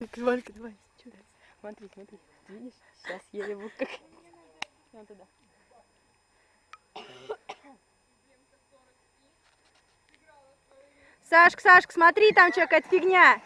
Валька, давай. Чё? Смотри, смотри. Видишь? Сейчас еле его как... Вон туда. Сашка, Сашка, смотри, там что, какая-то фигня.